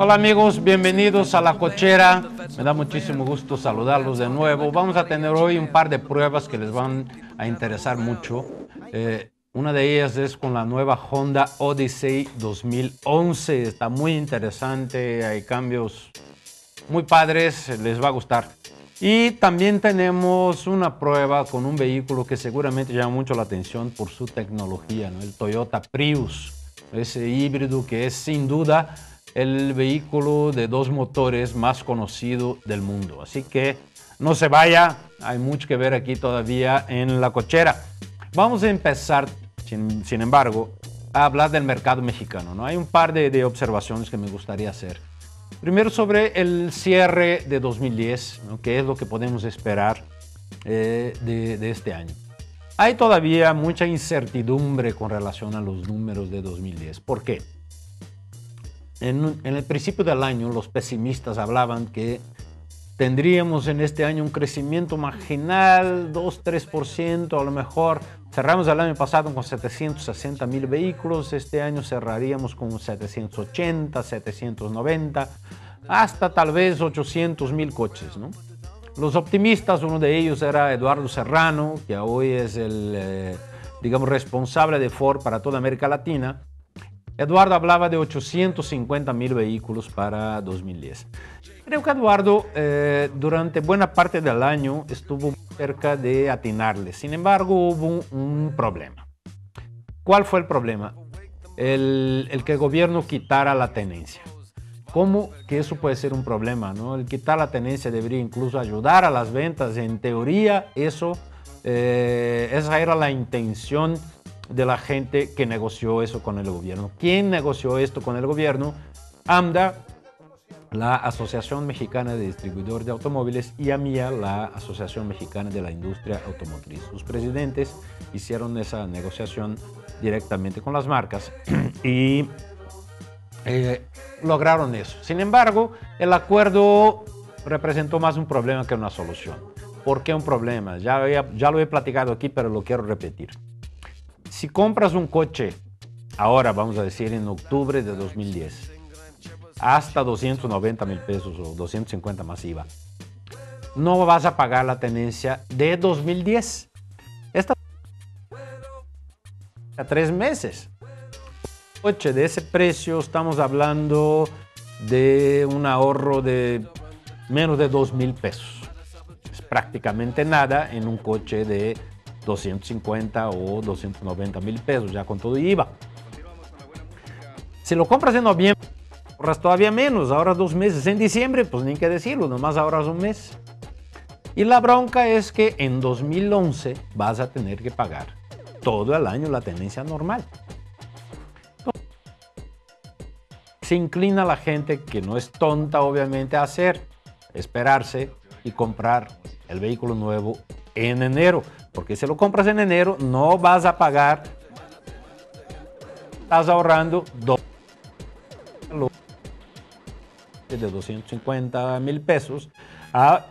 Hola amigos, bienvenidos a La Cochera. Me da muchísimo gusto saludarlos de nuevo. Vamos a tener hoy un par de pruebas que les van a interesar mucho. Eh, una de ellas es con la nueva Honda Odyssey 2011. Está muy interesante, hay cambios muy padres, les va a gustar. Y también tenemos una prueba con un vehículo que seguramente llama mucho la atención por su tecnología, el Toyota Prius, ese híbrido que es sin duda el vehículo de dos motores más conocido del mundo. Así que no se vaya, hay mucho que ver aquí todavía en la cochera. Vamos a empezar, sin, embargo, a hablar del mercado mexicano. ¿no? Hay un par de observaciones que me gustaría hacer. Primero sobre el cierre de 2010, ¿no? qué es lo que podemos esperar eh, de, este año. Hay todavía mucha incertidumbre con relación a los números de 2010. ¿Por qué? En, en el principio del año los pesimistas hablaban que tendríamos en este año un crecimiento marginal, 2-3%, a lo mejor Cerramos el año pasado con 760 mil vehículos, este año cerraríamos con 780, 790, hasta tal vez 800 mil coches. ¿no? Los optimistas, uno de ellos era Eduardo Serrano, que hoy es el, eh, digamos, responsable de Ford para toda América Latina. Eduardo hablaba de 850 mil vehículos para 2010. Creo que Eduardo eh, durante buena parte del año estuvo cerca de atinarle. Sin embargo, hubo un, problema. ¿Cuál fue el problema? El, que el gobierno quitara la tenencia. ¿Cómo que eso puede ser un problema? ¿no? El quitar la tenencia debería incluso ayudar a las ventas. En teoría, eso, eh, esa era la intención de la gente que negoció eso con el gobierno. ¿Quién negoció esto con el gobierno? AMDA, la Asociación Mexicana de Distribuidores de Automóviles y AMIA, la Asociación Mexicana de la Industria Automotriz. Sus presidentes hicieron esa negociación directamente con las marcas y eh, lograron eso. Sin embargo, el acuerdo representó más un problema que una solución. ¿Por qué un problema? Ya, ya lo he platicado aquí, pero lo quiero repetir. Si compras un coche, ahora vamos a decir en octubre de 2010, hasta 290 mil pesos o 250 más IVA. No vas a pagar la tenencia de 2010. Esta a tres meses. Coche de ese precio estamos hablando de un ahorro de menos de 2 mil pesos. Es prácticamente nada en un coche de 250 o 290 mil pesos, ya con todo IVA. Si lo compras en noviembre, ahorras todavía menos, ahora dos meses. En diciembre, pues ni que decirlo, nomás ahorras un mes. Y la bronca es que en 2011 vas a tener que pagar todo el año la tenencia normal. Se inclina la gente que no es tonta, obviamente, a hacer, esperarse y comprar el vehículo nuevo en enero. Porque si lo compras en enero, no vas a pagar. Estás ahorrando dos de 250 mil pesos a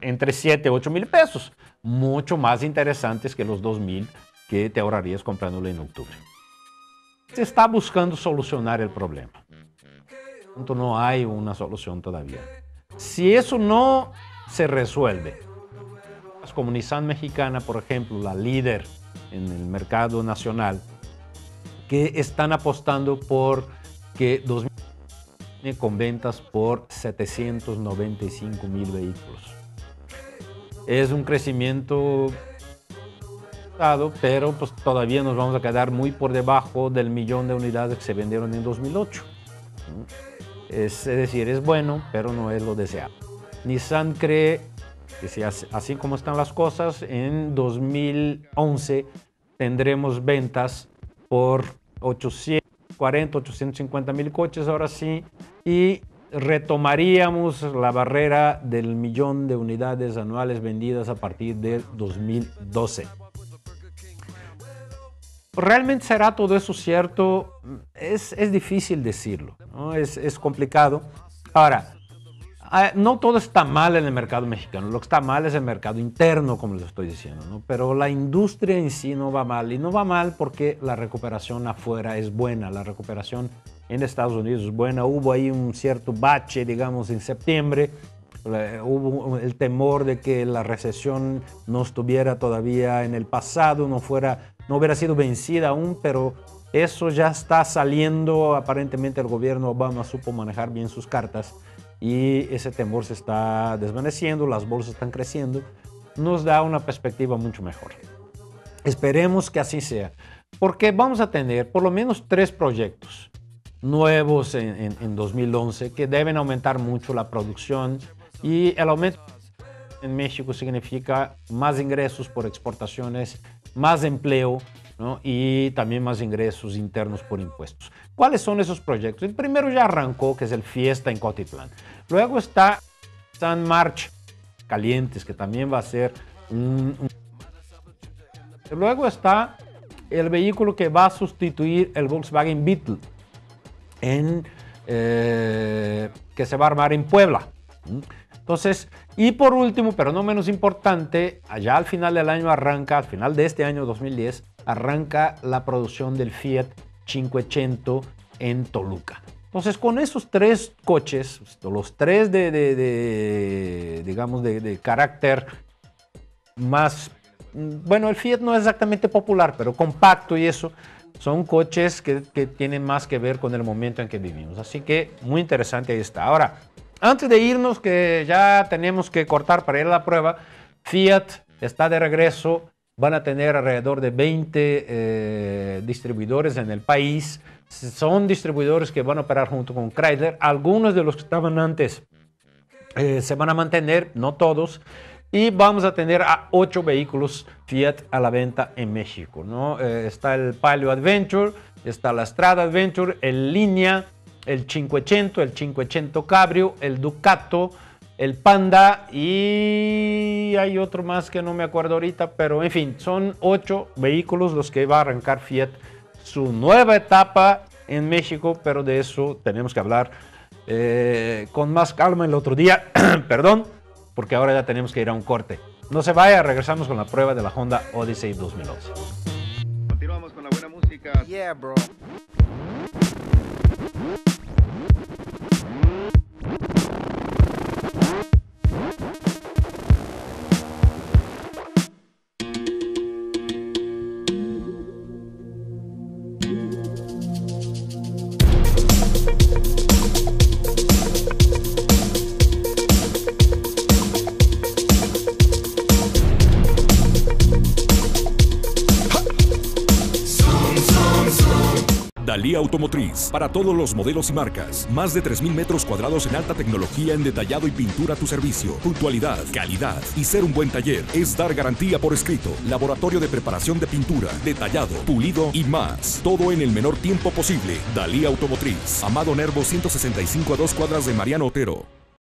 entre 7 y 8 mil pesos, mucho más interesantes que los 2 mil que te ahorrarías comprándolo en octubre. Se está buscando solucionar el problema. No hay una solución todavía. Si eso no se resuelve, como Nissan Mexicana, por ejemplo, la líder en el mercado nacional, que están apostando por que 2000 con ventas por 795 mil vehículos. Es un crecimiento pero pues todavía nos vamos a quedar muy por debajo del millón de unidades que se vendieron en 2008. Es, decir, es bueno, pero no es lo deseado. Nissan cree así como están las cosas, en 2011 tendremos ventas por 840, 850 mil coches, ahora sí, y retomaríamos la barrera del millón de unidades anuales vendidas a partir del 2012. ¿Realmente será todo eso cierto? Es, difícil decirlo, es, es complicado. Ahora, Ah, no todo está mal en el mercado mexicano, lo que está mal es el mercado interno, como les estoy diciendo, pero la industria en sí no va mal y no va mal porque la recuperación afuera es buena, la recuperación en Estados Unidos es buena, hubo ahí un cierto bache, digamos, en septiembre, hubo el temor de que la recesión no estuviera todavía en el pasado, no, fuera, no hubiera sido vencida aún, pero eso ya está saliendo, aparentemente el gobierno Obama supo manejar bien sus cartas y ese temor se está desvaneciendo, las bolsas están creciendo, nos da una perspectiva mucho mejor. Esperemos que así sea, porque vamos a tener por lo menos tres proyectos nuevos en, 2011 que deben aumentar mucho la producción y el aumento en México significa más ingresos por exportaciones, más empleo y también más ingresos internos por impuestos. ¿Cuáles son esos proyectos? El primero ya arrancó, que es el Fiesta en Cotitlán. Luego está San March Calientes, que también va a ser un, Luego está el vehículo que va a sustituir el Volkswagen Beetle, en, eh, que se va a armar en Puebla. Entonces, y por último, pero no menos importante, allá al final del año arranca, al final de este año 2010, arranca la producción del Fiat 500 en Toluca. Entonces, con esos tres coches, los tres de, digamos, de, carácter más, bueno, el Fiat no es exactamente popular, pero compacto y eso, son coches que, que, tienen más que ver con el momento en que vivimos. Así que muy interesante ahí está. Ahora, antes de irnos, que ya tenemos que cortar para ir a la prueba, Fiat está de regreso van a tener alrededor de 20 eh, distribuidores en el país. Son distribuidores que van a operar junto con Chrysler. Algunos de los que estaban antes eh, se van a mantener, no todos. Y vamos a tener a ocho vehículos Fiat a la venta en México. ¿no? Eh, está el Palio Adventure, está la Strada Adventure, el Línea, el 500, el 500 Cabrio, el Ducato, el Panda y hay otro más que no me acuerdo ahorita, pero en fin, son ocho vehículos los que va a arrancar Fiat su nueva etapa en México, pero de eso tenemos que hablar eh, con más calma el otro día, perdón, porque ahora ya tenemos que ir a un corte. No se vaya, regresamos con la prueba de la Honda Odyssey 2011. Continuamos con la buena música. Yeah, bro. Dalí Automotriz, para todos los modelos y marcas. Más de 3.000 metros cuadrados en alta tecnología en detallado y pintura a tu servicio. Puntualidad, calidad y ser un buen taller es dar garantía por escrito. Laboratorio de preparación de pintura, detallado, pulido y más. Todo en el menor tiempo posible. Dalí Automotriz. Amado Nervo 165 a dos cuadras de Mariano Otero.